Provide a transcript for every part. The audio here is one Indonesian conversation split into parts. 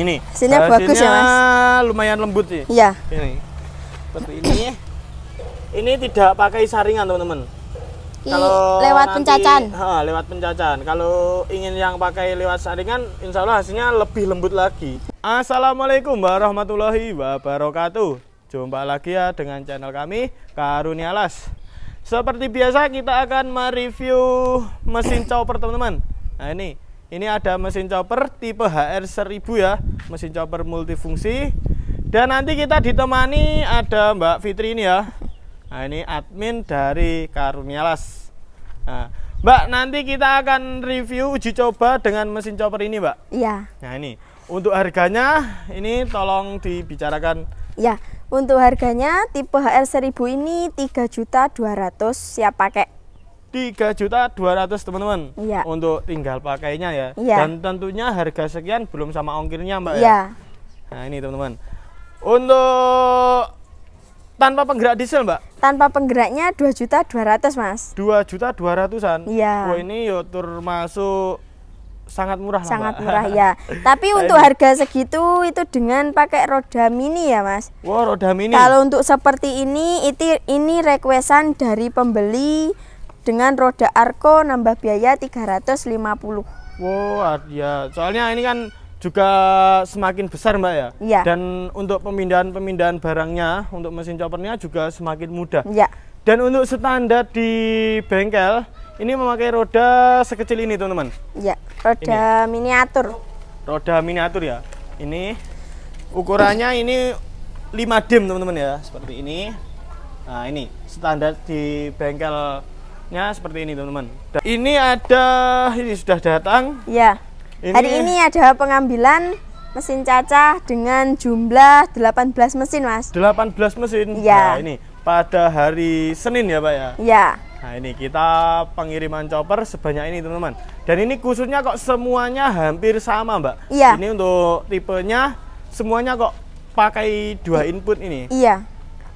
Ini. Hasilnya bagus ya, Mas? lumayan lembut sih. Iya. Ini. Seperti ini. Ini tidak pakai saringan, teman-teman. Ini lewat pencacan. Ha, lewat pencacan. Kalau ingin yang pakai lewat saringan, insya Allah hasilnya lebih lembut lagi. Assalamualaikum warahmatullahi wabarakatuh. Jumpa lagi ya dengan channel kami Karunia Las. Seperti biasa kita akan mereview mesin chopper teman-teman. Nah ini, ini ada mesin chopper tipe HR 1000 ya, mesin chopper multifungsi. Dan nanti kita ditemani ada Mbak Fitri ini ya. Nah ini admin dari Karunialas. Nah, Mbak nanti kita akan review uji coba dengan mesin chopper ini Mbak. Iya. Nah ini untuk harganya ini tolong dibicarakan. Ya, untuk harganya tipe HR 1000 ini 3.200 siap pakai. 3 juta 200 teman-teman Iya. untuk tinggal pakainya ya Iya. dan tentunya harga sekian belum sama ongkirnya mbak ya Iya. nah ini teman-teman untuk tanpa penggerak diesel mbak Tanpa penggeraknya 2.200 Mas. 2 juta 200an Iya. Wah ini yo masuk sangat murah lah, Sangat Mbak. murah ya. Tapi Nah, untuk ini. harga segitu itu dengan pakai roda mini ya Mas. Wah roda mini Kalau untuk seperti ini, itu ini requestan dari pembeli dengan roda Arco nambah biaya 350. Wow, ya soalnya ini kan juga semakin besar mbak ya. Iya. Dan untuk pemindahan-pemindahan barangnya untuk mesin choppernya juga semakin mudah. Ya. Dan untuk standar di bengkel ini memakai roda sekecil ini teman-teman. Ya, roda miniatur. Roda miniatur ya. Ini ukurannya ini 5 dim teman-teman ya, seperti ini. Nah, ini standar di bengkelnya seperti ini teman-teman. Ini ada ini sudah datang. Ya. Ini- Hari ini ada pengambilan mesin cacah dengan jumlah 18 mesin, Mas. 18 mesin. Iya. Nah, ini pada hari Senin ya, Pak ya. Ya. Nah, ini kita pengiriman chopper sebanyak ini, teman-teman. Dan ini khususnya kok semuanya hampir sama, Mbak. Iya. Ini untuk tipenya semuanya kok pakai dua input ini. Iya.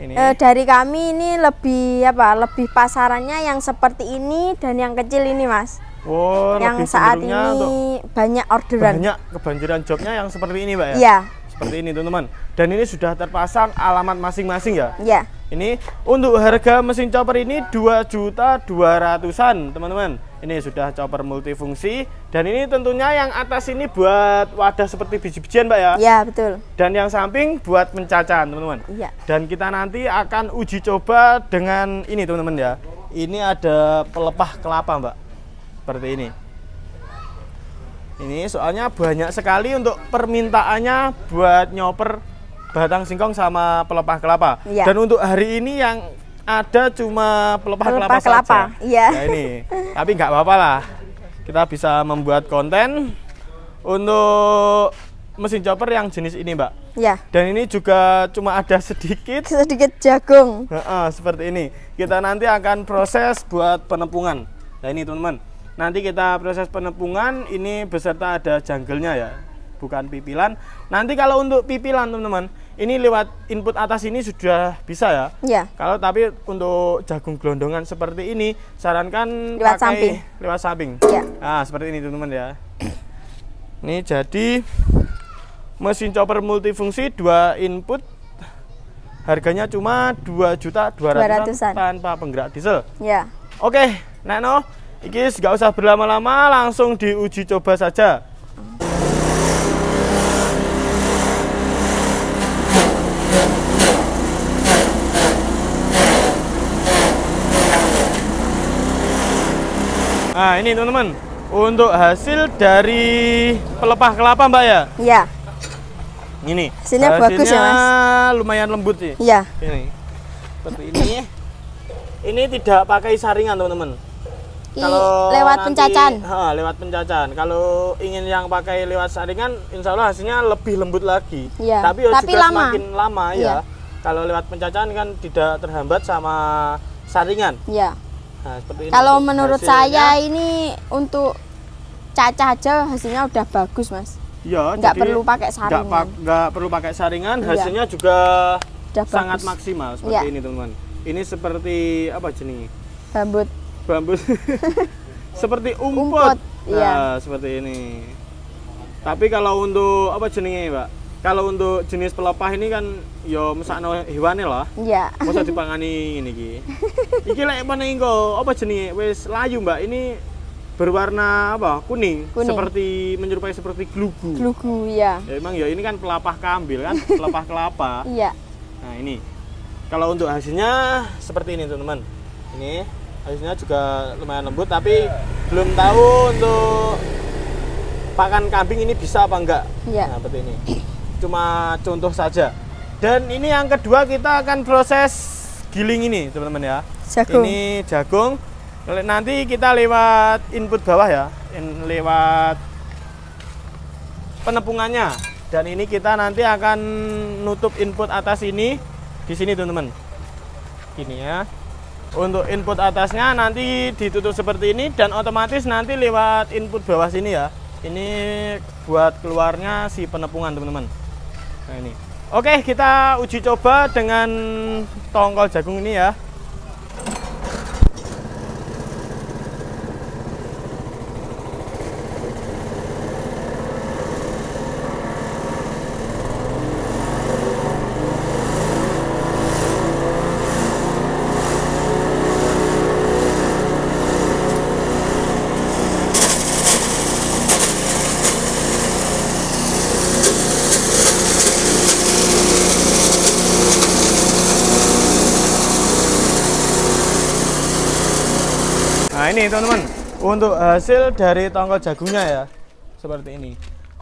Ini. Eh, dari kami ini lebih apa? Lebih pasarannya yang seperti ini dan yang kecil ini, Mas. Wow, yang saat ini banyak orderan. banyak kebanjiran jobnya yang seperti ini, Mbak ya. Iya. Seperti ini, teman-teman. Dan ini sudah terpasang alamat masing-masing ya. Iya. Ini untuk harga mesin chopper ini 2 juta 200-an, teman-teman. Ini sudah chopper multifungsi dan ini tentunya yang atas ini buat wadah seperti biji-bijian, Mbak ya. Iya, betul. Dan yang samping buat pencacahan, teman-teman. Iya. Dan kita nanti akan uji coba dengan ini, teman-teman ya. Ini ada pelepah kelapa, Mbak. Seperti ini. Ini soalnya banyak sekali untuk permintaannya buat nyoper batang singkong sama pelepah kelapa. Iya. Dan untuk hari ini yang ada cuma pelepah, kelapa, kelapa, saja. iya. Nah, ini. Tapi nggak apa-apa lah. Kita bisa membuat konten untuk mesin chopper yang jenis ini, Mbak. Iya. Dan ini juga cuma ada sedikit Sedikit jagung. Heeh, seperti ini. Kita nanti akan proses buat penepungan. Nah ini teman-teman. Nanti kita proses penepungan ini beserta ada janggelnya ya, bukan pipilan. Nanti kalau untuk pipilan teman-teman, ini lewat input atas ini sudah bisa ya. Iya. Kalau tapi untuk jagung gelondongan seperti ini, sarankan Lewat pakai samping. lewat samping. Iya. Nah, seperti ini teman-teman ya. Ini jadi mesin chopper multifungsi dua input harganya cuma 2 juta 200 200-an. tanpa penggerak diesel. Ya. Oke, Nano, iki nggak usah berlama-lama, langsung diuji coba saja. Nah, ini teman-teman, untuk hasil dari pelepah kelapa, Mbak ya. Iya. Ini. Hasilnya bagus ya, Mas? lumayan lembut sih. Iya. Ini. Seperti ini. Ini tidak pakai saringan, teman-teman. Ini lewat nanti- pencacan. Ha, lewat pencacan. Kalau ingin yang pakai lewat saringan, insya Allah hasilnya lebih lembut lagi. Iya, Tapi, ya tapi juga lama. semakin lama Iya. ya. Kalau lewat pencacan kan tidak terhambat sama saringan. Iya. Nah, seperti ini. Kalau menurut hasilnya, saya ini untuk cacah aja hasilnya udah bagus, Mas. ya, nggak perlu pakai nggak saringan. pak- nggak perlu pakai saringan. Iya. Hasilnya juga Udah sangat bagus. maksimal seperti Iya. ini, teman-teman. Ini seperti apa jenis? Rambut. bambu seperti umput. Umput, iya. Nah, seperti ini. Tapi kalau untuk apa jenenge, Mbak? Kalau untuk jenis pelepah ini kan yo mesakno hewane lah. Iya. Masa dipangani ini iki. Iki lek meneh engko apa jenenge wis layu, Mbak. Ini berwarna apa? Kuning, Kuning. seperti menyerupai seperti glugu. Glugu ya. Ya emang ya ini kan pelepah kambil kan, pelepah kelapa. Iya. Nah, ini. Kalau untuk hasilnya seperti ini, teman-teman. Ini hasilnya juga lumayan lembut tapi belum tahu untuk pakan kambing ini bisa apa enggak. Iya. Nah, seperti ini. Cuma contoh saja. Dan ini yang kedua kita akan proses giling ini, teman-teman ya. Jagung. Ini jagung. Nanti kita lewat input bawah ya, in- lewat penepungannya. Dan ini kita nanti akan nutup input atas ini di sini teman-teman. Ini ya. Untuk input atasnya nanti ditutup seperti ini dan otomatis nanti lewat input bawah sini ya. Ini buat keluarnya si penepungan teman-teman. Nah ini. Oke, kita uji coba dengan tongkol jagung ini ya. Ini teman-teman, untuk hasil dari tongkol jagungnya ya, seperti ini.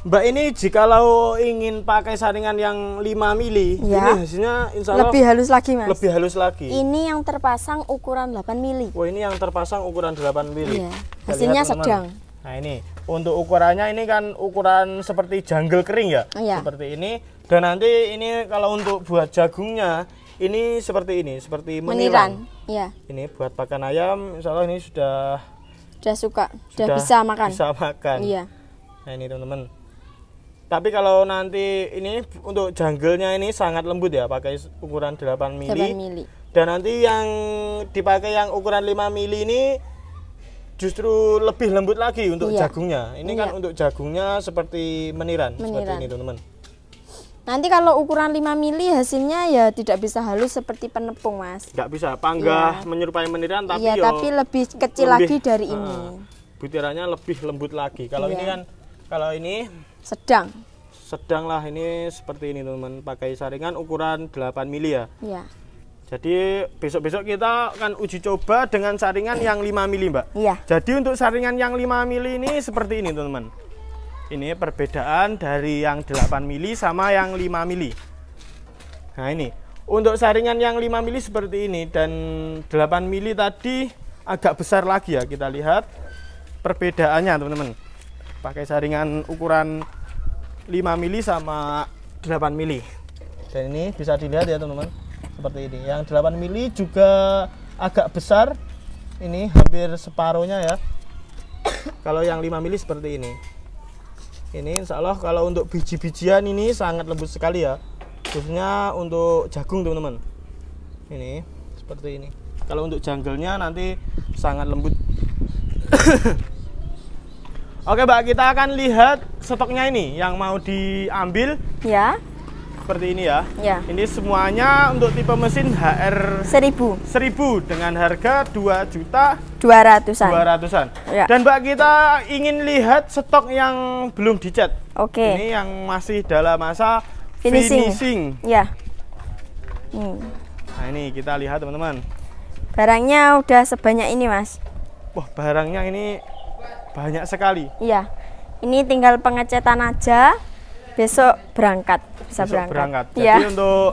Mbak ini jikalau ingin pakai saringan yang 5 mili, Ya. ini hasilnya insya Allah Lebih halus lagi, Mas. lebih halus lagi. Ini yang terpasang ukuran 8 mili. Wah ini yang terpasang ukuran 8 mili. Iya. Kita Hasilnya lihat, sedang. Nah ini untuk ukurannya ini kan ukuran seperti jungle kering ya, Iya. seperti ini. Dan nanti ini kalau untuk buat jagungnya ini seperti ini, seperti meniran. Meniran. Iya. Ini buat pakan ayam, insya Allah ini sudah Sudah suka, sudah, sudah bisa makan. Bisa makan. Iya. Nah ini teman-teman. Tapi kalau nanti ini untuk jungle-nya ini sangat lembut ya, pakai ukuran 8 mili. 8 mili. Dan nanti yang dipakai yang ukuran 5 mili ini justru lebih lembut lagi untuk Iya. jagungnya. Ini kan Iya. untuk jagungnya seperti meniran, seperti Meniran. ini teman-teman. Nanti kalau ukuran 5 mili hasilnya ya tidak bisa halus seperti penepung, Mas. Nggak bisa panggah menyerupai meniran tapi Iya, yo tapi lebih kecil lebih, lagi dari ah, ini. Butirannya lebih lembut lagi. Kalau Iya. ini kan kalau ini Sedang. sedang lah ini seperti ini teman-teman pakai saringan ukuran 8 mili ya. Iya. Jadi besok-besok kita akan uji coba dengan saringan yang 5 mili, Mbak. Iya. Jadi untuk saringan yang 5 mili ini seperti ini, teman-teman. Ini perbedaan dari yang 8 mili sama yang 5 mili. Nah, ini. Untuk saringan yang 5 mili seperti ini dan 8 mili tadi agak besar lagi ya. Kita lihat perbedaannya, teman-teman. Pakai saringan ukuran 5 mili sama 8 mili. Dan ini bisa dilihat ya, teman-teman. Seperti ini. Yang 8 mili juga agak besar. Ini hampir separuhnya ya. Kalau yang 5 mili seperti ini. Ini insya Allah kalau untuk biji-bijian ini sangat lembut sekali ya. Khususnya untuk jagung teman-teman. Ini seperti ini. Kalau untuk janggelnya nanti sangat lembut. Oke Mbak, kita akan lihat stoknya ini yang mau diambil Ya. Seperti ini ya. Ya. Ini semuanya untuk tipe mesin HR 1000. 1000 dengan harga 2 juta 200-an. 200-an. Ya. Dan Mbak kita ingin lihat stok yang belum dicat. Oke. Ini yang masih dalam masa Finishing. finishing. Ya. Hmm. Nah, ini kita lihat teman-teman. Barangnya udah sebanyak ini, Mas. Wah, barangnya ini banyak sekali. Iya. Ini tinggal pengecetan aja. Besok berangkat. Bisa Besok berangkat. Jadi Iya. untuk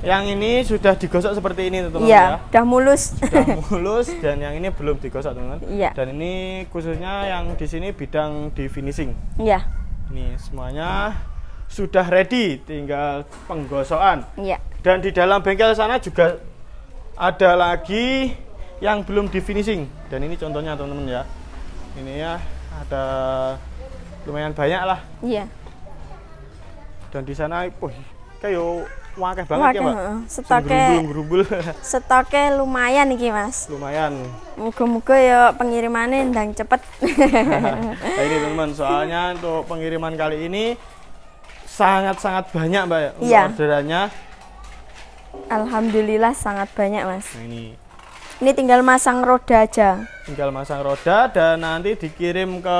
yang ini sudah digosok seperti ini teman-teman Iya, ya. udah mulus. Sudah mulus dan yang ini belum digosok teman-teman. Iya. Dan ini khususnya yang di sini bidang di finishing. Iya. Ini semuanya sudah ready, tinggal penggosokan. Iya. Dan di dalam bengkel sana juga ada lagi yang belum di finishing. Dan ini contohnya teman-teman ya. Ini ya ada lumayan banyak lah. Iya. Dan di sana, wih, kayak wakeh banget Wah, ya mbak. Stoknya gerumbul stoknya lumayan iki Mas. lumayan Muga-muga ya pengirimannya ndang cepet. nah, ini teman soalnya untuk pengiriman kali ini sangat-sangat banyak mbak ya untuk Iya. orderannya Alhamdulillah sangat banyak Mas. nah ini Ini tinggal masang roda aja. tinggal masang roda dan nanti dikirim ke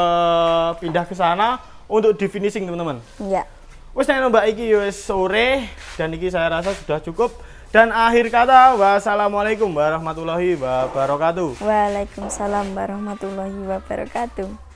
pindah ke sana untuk di finishing teman-teman Iya. Wes nek mbak iki wis sore dan iki saya rasa sudah cukup dan akhir kata wassalamualaikum warahmatullahi wabarakatuh Waalaikumsalam warahmatullahi wabarakatuh.